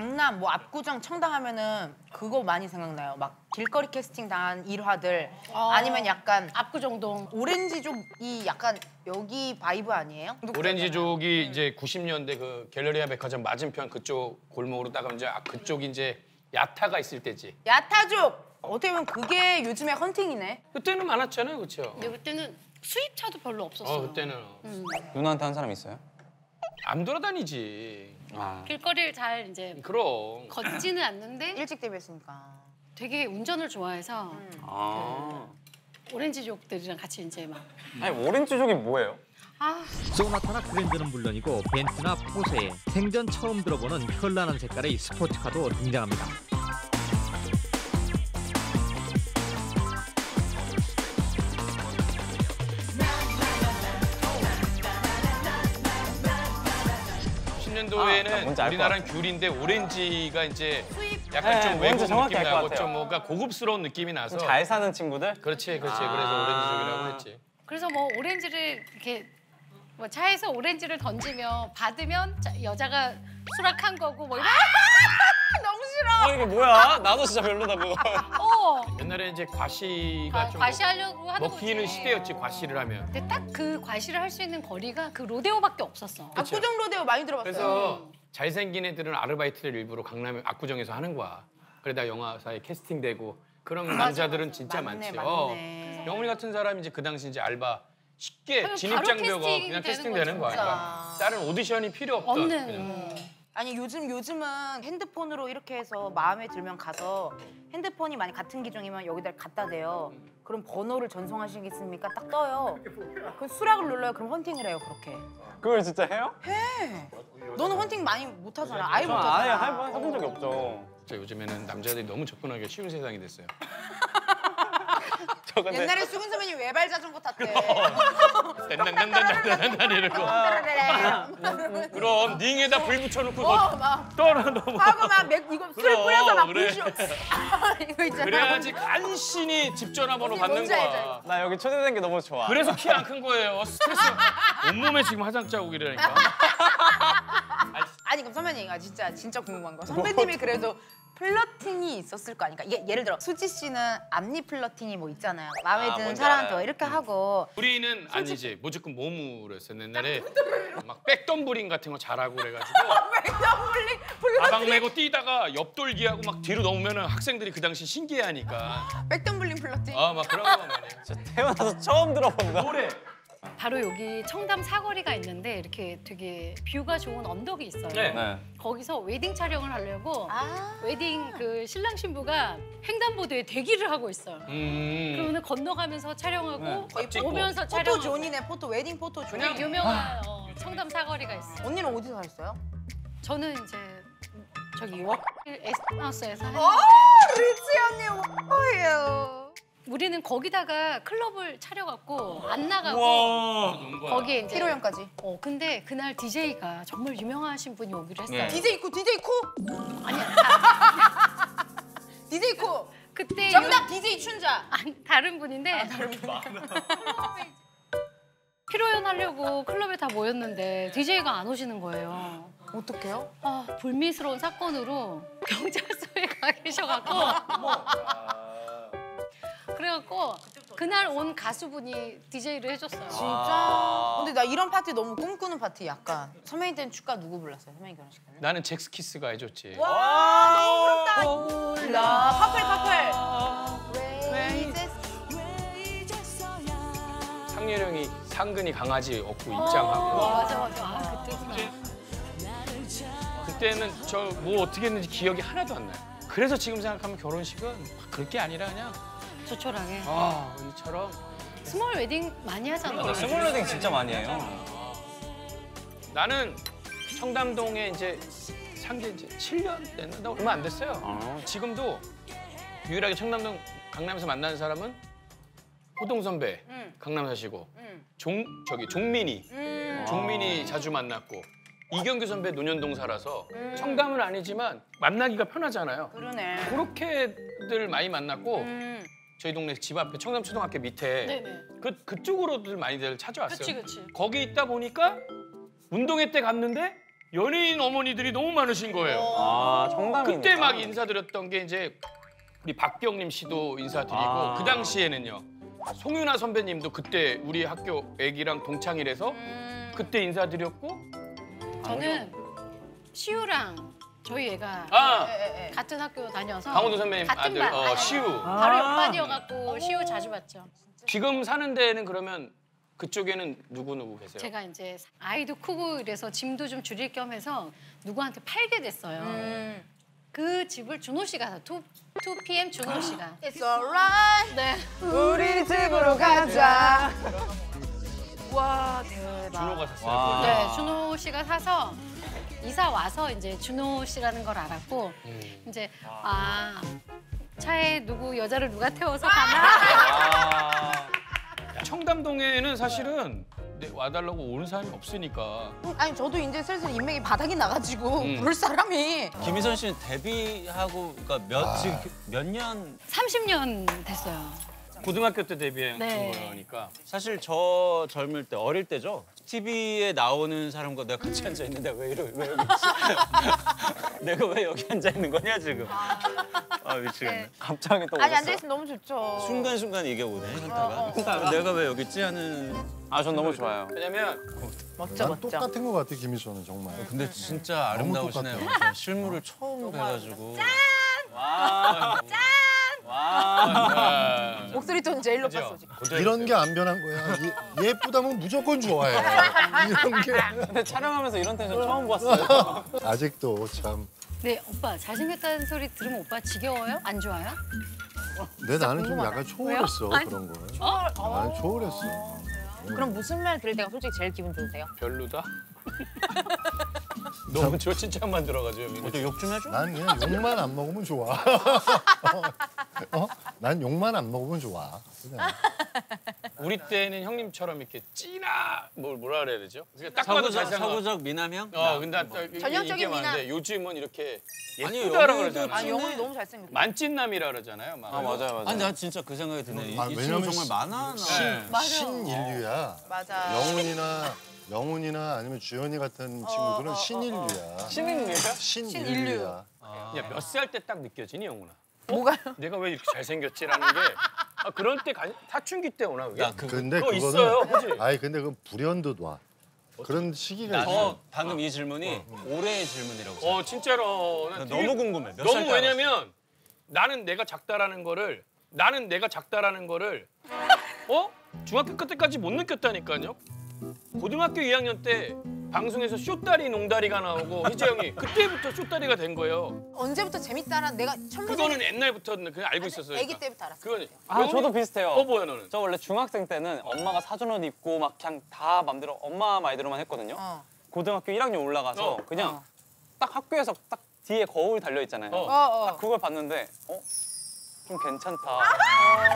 강남, 뭐 압구정, 청담 하면은 그거 많이 생각나요. 막 길거리 캐스팅 당한 일화들 아니면 약간 압구정동. 오렌지족이 약간 여기 vibe 아니에요? 오렌지족이 이제 90년대 그 갤러리아 백화점 맞은편 그쪽 골목으로 딱 가면 이제 아, 그쪽 이제 야타가 있을 때지. 야타족! 어떻게 보면 그게 요즘의 헌팅이네. 그때는 많았잖아요, 그렇죠? 근데 그때는 수입차도 별로 없었어요. 어, 그때는 어. 누나한테 한 사람 있어요? 안 돌아다니지. 아. 길거리를 잘 이제 그럼. 걷지는 않는데 일찍 데뷔했으니까. 되게 운전을 좋아해서 아. 오렌지족들이랑 같이 이제 막 아니 오렌지족이 뭐예요? 아, 소나타나 그랜드는 물론이고 벤츠나 포세에 생전 처음 들어보는 현란한 색깔의 스포츠카도 등장합니다. 십0 년도에는 아, 우리나라는 귤인데 오렌지가 이제 약간 네, 좀 외국 느낌 나고. 좀 뭔가 고급스러운 느낌이 나서 잘 사는 친구들? 그렇지, 그렇지. 아. 그래서 오렌지족이라고 했지. 그래서 뭐 오렌지를 이렇게 뭐 차에서 오렌지를 던지면 받으면 자- 여자가 수락한 거고 뭐 이런 싫 어! 아 이게 뭐야? 나도 진짜 별로다 그거. 어 옛날에 이제 과시가 과- 좀 과시하려고 하는 먹히는 거지. 시대였지, 과시를 하면. 근데 딱 그 과시를 할 수 있는 거리가 그 로데오밖에 없었어. 압구정 로데오 많이 들어봤어요. 그래서 잘생긴 애들은 아르바이트를 일부러 강남 압구정에서 하는 거야. 그러다 영화사에 캐스팅되고 그런 남자들은 진짜 맞네, 많지. 맞네. 어. 영훈이 같은 사람이 이제 그 당시 이제 알바 쉽게 그럼 진입 바로 장벽 캐스팅이 그냥 되는 캐스팅 거죠, 되는 거야. 그러니까 다른 오디션이 필요 없던. 없는 그냥. 음. 아니 요즘 요즘은 핸드폰으로 이렇게 해서 마음에 들면 가서 핸드폰이 만약 같은 기종이면 여기다 갖다 대요. 그럼 번호를 전송하시겠습니까? 딱 떠요. 그 수락을 눌러요. 그럼 헌팅을 해요. 그렇게. 그걸 진짜 해요? 해. 너는 헌팅 많이 못 하잖아. 아예 못저 아예 하잖아. 해본 해본 적이 없죠. 진짜 요즘에는 남자들이 너무 접근하기 쉬운 세상이 됐어요. 저 근데 옛날에 수근 선배님 외발 자전거 탔대. 딴딴딴딴딴딴 이러고. 그럼 닝에다 불 붙여놓고 어, 너막 떨어 넘어. 하고 막 맥, 이거 술 그럼, 뿌려서 막 그래. 불쇼. 이거 있잖아. 그래야지 간신히 집 전화번호 받는 뭔지 알죠? 거야. 나 여기 초대된 게 너무 좋아. 그래서 키 안 큰 거예요. 스트레스 온몸에 지금 화장 자국이라니까. 아니 그럼 선배님가 진짜 진짜 궁금한 거. 선배님이 그래도 flirting이 있었을 거 아니까. 예, 예를 들어 수지 씨는 앞니 flirting이 뭐 있잖아요. 마음에 아, 드는 뭔지 사람한테 알아요. 뭐 이렇게 하고 우리는 아니지 무조건 몸으로 했어요. 옛날에 막 백덤블링 같은 거 잘하고 그래가지고 백덤블링 가방 flirting. 메고 뛰다가 옆돌기하고 막 뒤로 넘으면 학생들이 그 당시 신기해하니까 백덤블링 flirting. 아 막 그런 거 많이. 진짜 태어나서 처음 들어본다. 노래. 바로 여기 청담 사거리가 있는데 이렇게 되게 view가 좋은 언덕이 있어요. 네. 네. 거기서 웨딩 촬영을 하려고 아. 웨딩 그 신랑 신부가 횡단보도에 대기를 하고 있어요. 음. 그러면 건너가면서 촬영하고 네. 거의. 오면서 포토 촬영. 존이네. 포토 웨딩 포토 존. 그냥 유명한 어, 청담 사거리가 있어. 요 언니는 어디서 하셨어요? 저는 이제 저기 워커힐 애스톤하우스에서 어, 했는데 리치 언니 와예요. 우리는 거기다가 클럽을 차려갖고 안 나가고 와. 거기에 이제 피로연까지. 어 근데 그날 DJ가 정말 유명하신 분이 오기로 했어요. 네. DJ 쿠 DJ 쿠. 아니야 다- DJ 쿠. 그때 정답 DJ 춘자. 아니, 다른 분인데 피로연 하려고 클럽에 다 모였는데 DJ가 안 오시는 거예요. 어떡해요? 아, 불미스러운 사건으로 경찰서에 가 계셔갖고 그래갖고 그날 온 가수분이 DJ를 해줬어요. 진짜. 근데 나 이런 파티 너무 꿈꾸는 파티 약간. 선배님 때는 축가 누구 불렀어요? 선배님 결혼식 때는? 나는 잭스키스가 해줬지. 와 너무 부럽다. 나 파플 파플. 왜 이제 상렬형이 상근이 강아지 얻고 어, 입장하고 맞아 맞아. 아 그때구나. 그때는 저 뭐 어떻게 했는지 기억이 하나도 안 나요. 그래서 지금 생각하면 결혼식은 막 그럴 게 아니라 그냥 조촐하게. 아 이처럼 small wedding 많이 하잖아. 나 small wedding 진짜 많이 해요. 나는 청담동에 이제 산게 이제 7년 됐나? 나 얼마 안 됐어요. 아. 지금도 유일하게 청담동 강남에서 만나는 사람은 호동 선배 응. 강남 사시고 응. 종 저기 종민이 음. 종민이 자주 만났고 이경규 선배 논현동 살아서 음. 청담은 아니지만 만나기가 편하잖아요. 그러네. 그렇게들 많이 만났고 음. 저희 동네 집 앞에 청담 초등학교 밑에 네네. 그 그쪽으로들 많이들 찾아왔어요. 그치 그치. 거기 있다 보니까 운동회 때 갔는데 연예인 어머니들이 너무 많으신 거예요. 아 청담이니까. 그때 막 인사드렸던 게 이제 우리 박경림 씨도 인사드리고 아. 그 당시에는요 송윤아 선배님도 그때 우리 학교 애기랑 동창이라서 음. 그때 인사드렸고 저는 시우랑 저희 애가 아. 같은 학교 다녀서 강호도 선배님 같은 아들 반. 어, 시우 바로 옆반이어갖고 시우 자주 봤죠. 지금 사는 데는 그러면 그쪽에는 누구 누구 계세요? 제가 이제 아이도 크고 이래서 짐도 좀 줄일 겸 해서 누구한테 팔게 됐어요. 음. 그 집을 준호 씨가 2, 2PM 준호 씨가. It's alright. 네. 우리 집으로 가자. 와 대박. 준호가 샀어요. 와. 네, 준호 씨가 사서 이사 와서 이제 준호 씨라는 걸 알았고 음. 이제 아 차에 누구 여자를 누가 태워서 가나? 아. 청담동에는 사실은 네, 와달라고 오는 사람이 없으니까 아니 저도 이제 슬슬 인맥이 바닥이 나가지고 음. 부를 사람이 김희선 씨는 데뷔하고 그러니까 몇 지금 몇 년? 30년 됐어요. 고등학교 때 데뷔한 네. 거니까 사실 저 젊을 때 어릴 때죠. TV에 나오는 사람과 내가 같이 앉아 있는데 왜 이러 왜 여기 있지? 내가 왜 여기 앉아 있는 거냐 지금? 아 미치겠네. 네. 갑자기 또 아니. 앉아 있으면 너무 좋죠. 순간 순간 이게 오네 어, 현타가. 내가 왜 여기 있지 하는. 아 전 너무 좋아요. 왜냐면 멋져 난 멋져. 똑같은 것 같아 김희수는 정말. 근데 진짜 아름다우시네요. 실물을 처음 뵈가지고. 짠! 와. 짠! 와. 아, 목소리 톤 제일 그죠? 높았어 지금. 이런 게 안 변한 거야. 예- 예쁘다면 무조건 좋아해. 이런 게 근데 촬영하면서 이런 텐션 처음 봤어요. 아직도 참. 네, 오빠 잘생겼다는 소리 들으면 오빠 지겨워요? 안 좋아요? 내 나는 좀. 약간 초월했어 왜요? 그런 걸. 어? 나는 초월했어. 그럼 무슨 말 들을 때가 솔직히 제일 기분 좋으세요? 별로다. 너무 저 칭찬만 들어가지고 어떻게 욕좀 해줘? 난 그냥 욕만 안 먹으면 좋아. 어? 난 욕만 안 먹으면 좋아. 그냥. 우리 때는 형님처럼 이렇게 찐아 뭘 뭐라 그래야 되죠? 그러니까 딱 봐도 서구적 잘생겨. 서구적 미남형? 어 근데 전형적인 이게 많은데 미남. 요즘은 이렇게 아니, 예쁘다라 영어도 그러잖아요. 아. 영훈이 너무 잘생겼어. 만찢남이라 그러잖아요. 막. 아 맞아요 맞아요. 아니 나 진짜 그 생각이 드네. 아, 이, 이 왜냐면 친구 정말 많아. 네. 맞아. 신인류야. 맞아. 영훈이나 영훈이나 아니면 주연이 같은 친구들은 신인류야. 신인이에요? 신인류 야. 몇 살 때 딱 느껴지니 영훈아? 뭐가요? 내가 왜 이렇게 잘생겼지라는 게 아, 그런 때 가- 사춘기 때 오나 그게? 야 그. 근데 그거 그거는 있어요, 그지? 아니 근데 그건 불현듯 와. 그런 시기가 저 있어. 방금 이 질문이 올해의 질문이라고. 생각해. 어 진짜로 나 나 되게- 너무 궁금해. 몇 너무 살때 왜냐면 나는 내가 작다라는 거를 나는 내가 작다라는 거를 어 중학교 때까지 못 느꼈다니까요. 고등학교 2학년 때 방송에서 쇼다리 농다리가 나오고 희재 형이 그때부터 쇼다리가 된 거예요. 언제부터 재밌다라 내가 처음 그거는 옛날부터 그냥 알고 있었어요. 아기 때부터 알았어. 그건 아 저도 비슷해요. 어 뭐야 너는? 저 원래 중학생 때는 엄마가 사준 옷 입고 막 그냥 다 맘대로 엄마 말대로만 했거든요. 어. 고등학교 1학년 올라가서 어. 그냥 어. 딱 학교에서 딱 뒤에 거울 달려 있잖아요. 어. 어, 어. 그걸 봤는데 어? 좀 괜찮다.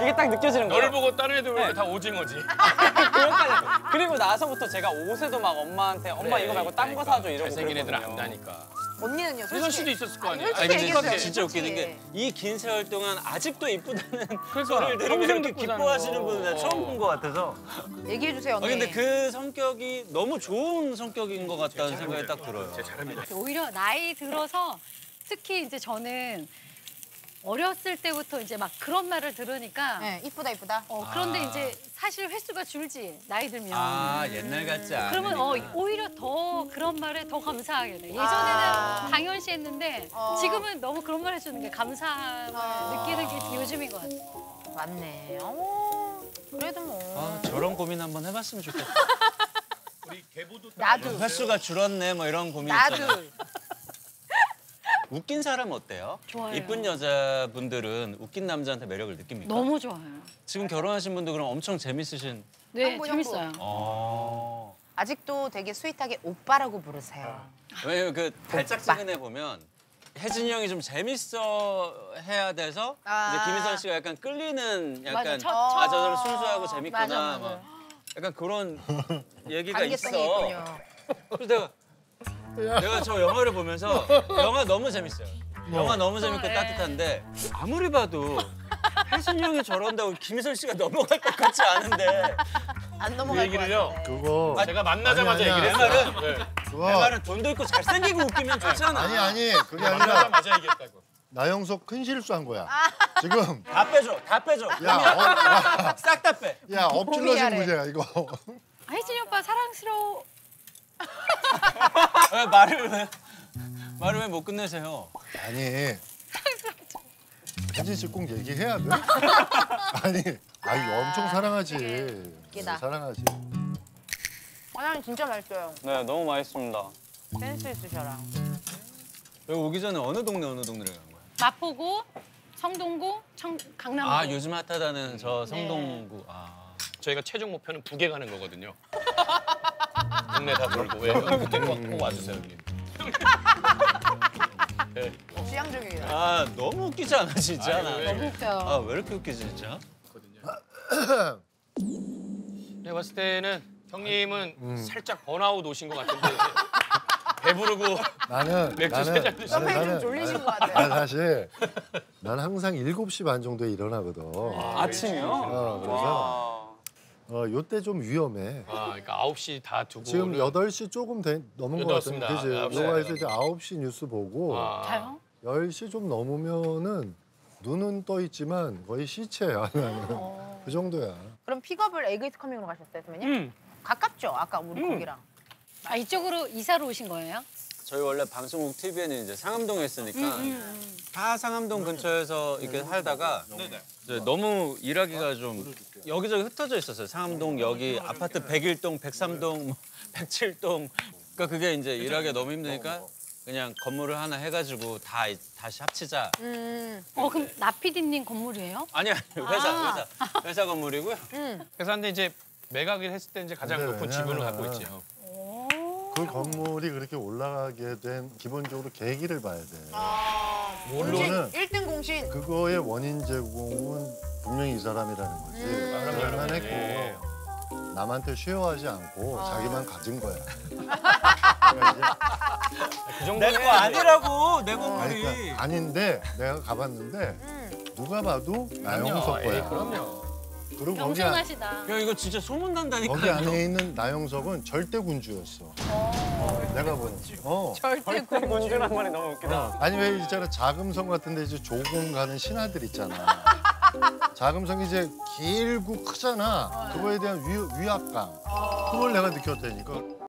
이게 딱 느껴지는 거예요. 보고 다른 애들 보니까 네. 다 오징어지. 그리고 나서부터 제가 옷에도 막 엄마한테 엄마 이거 말고 딴거 그러니까 사줘 이러고 잘생긴 애들 그랬거든요. 안다니까. 언니는요? 솔직히. 씨도 있었을 거 아니야. 솔직히 아니 근데. 진짜 웃기는. 게 이 긴 세월 동안 아직도 이쁘다는 소리를 들으면 평생 이렇게 듣고 사는 기뻐하시는 거. 분은 처음 본 것 같아서. 얘기해 주세요, 아 언니. 근데 그 성격이 너무 좋은 성격인 것 같다는 생각이 딱 들어요. 오히려 나이 들어서 특히 이제 저는 어렸을 때부터 이제 막 그런 말을 들으니까 네, 이쁘다 이쁘다. 어, 그런데 이제 사실 횟수가 줄지 나이 들면. 아 옛날 같지 않으니까. 그러면 어, 오히려 더 그런 말에 더 감사하게 돼. 예전에는 아. 당연시 했는데 어. 지금은 너무 그런 말 해주는 게 감사함을 아. 느끼는 게 요즘인 것 같아요. 맞네. 어머, 그래도 뭐. 아 저런 고민 한번 해봤으면 좋겠다. 나도. 횟수가 줄었네 뭐 이런 고민 나도. 있잖아. 웃긴 사람 어때요? 좋아요. 이쁜 여자분들은 웃긴 남자한테 매력을 느낍니까? 너무 좋아요. 지금 결혼하신 분들 그럼 엄청 재밌으신. 네, 형부, 재밌어요. 어. 아직도 되게 스윗하게 오빠라고 부르세요. 왜냐면 그 달짝지근해 보면 혜진이 형이 좀 재밌어 해야 돼서 아. 이제 김희선 씨가 약간 끌리는 약간 맞아, 첫- 아 첫- 저는 순수하고 재밌구나 맞아, 맞아. 막 약간 그런 얘기가 있어. 있군요. 그래서 내가 내가 저 영화를 보면서 영화 너무 재밌어요. 영화 너무 재밌고 네. 따뜻한데 아무리 봐도 혜진이 형이 저런다고 김희선 씨가 넘어갈 것 같지 않은데 안그 넘어갈 것 얘기를요. 같은데. 그거 제가 만나자마자 아니. 얘기를 했어요. 네. 그거 내 말은 돈도 있고 잘생기고 웃기면 좋잖아. 아니 아니 그게 아니라 맞아 이겼다고. 나영석 큰 실수한 거야. 지금 다 빼줘, 다 빼줘. 야, 어, 싹다 빼. 야, 야 엎질러진. 문제야 이거. 아, 혜진이 오빠 사랑스러워. 왜 말을 왜 말을 왜 못 끝내세요? 아니. 혜진 씨 꼭 얘기해야 돼? 아니, 아이 엄청 사랑하지. 웃기다. 사랑하지. 사장님 진짜 맛있어요. 네, 너무 맛있습니다. 센스 있으셔라. 여기 오기 전에 어느 동네 어느 동네를 간 거야? 마포구, 성동구, 청, 강남구. 아 요즘 핫하다는 저 성동구. 아. 저희가 최종 목표는 북에 가는 거거든요. 동네 다 돌고 왜 그때 꼭, 꼭 와주세요 여기. 네. 취향적이에요. 아 너무 웃기지 않아 진짜? 나. 너무 웃겨요. 아왜 이렇게 웃기지 진짜? 내가 봤을 때는 형님은 음. 살짝 번아웃 오신 것 같은데 배부르고 나는 맥주 나는 세잔 드시고. 선배님 좀 졸리신 것 같아요. 난 사실 난 항상 7시 반 정도에 일어나거든. 아침이요? 어, 그래서 와. 어, 요때 좀 위험해. 아 그러니까 9시 다 두고 지금 8시 조금 돼, 넘은 것 같은데. 넘었습니다. 그지? 요가에서 이제 9시 뉴스 보고 아, 자요? 10시 좀 넘으면은 눈은 떠 있지만 거의 시체야 나는. 그 정도야. 그럼 픽업을 에그이트 커밍으로 가셨어요, 선배님? 음. 가깝죠, 아까 우리 음. 거기랑. 아, 이쪽으로 이사로 오신 거예요? 저희 원래 방송국 TV에는 이제 상암동에 있으니까 다 상암동 근처에서 이렇게 살다가 이제 너무 일하기가 좀 여기저기 흩어져 있었어요. 상암동 여기 아파트 101동, 103동, 뭐 107동. 그러니까 그게 이제 일하기가 너무 힘드니까 그냥 건물을 하나 해가지고 다 이- 다시 합치자. 음. 어, 그럼 나피디님 건물이에요? 아니 아니 회사 아. 회사 회사 건물이고요. 그래서 근데 이제 매각을 했을 때 이제 가장 근데 높은 지분을 왜냐면은 갖고 있지요. 그 건물이 그렇게 올라가게 된 기본적으로 계기를 봐야 돼. 공신, 물론은 1등 공신. 그거의 원인 제공은 분명히 이 사람이라는 거지. 음. 그럴만 네. 했고 남한테 쉐어하지 않고 아. 자기만 가진 거야. 그러니까 그 정도는 내거 아니라고 내 아니, 건물이. 그러니까 아닌데 내가 가봤는데 음. 누가 봐도 나영석 에이, 거야. 그럼요. 그리고 거기, 안- 겸손하시다. 야 이거 진짜 소문 난다니까. 거기 안에 있는 나영석은 절대 군주였어. 어, 내가 보는. 어. 절대 군. 군주란 말이 너무 웃기다. 어. 아니 왜 있잖아 자금성 같은 데 이제 조공 가는 신하들 있잖아. 자금성이 이제 길고 크잖아. 그거에 대한 위, 위압감. 그걸 내가 느꼈다니까.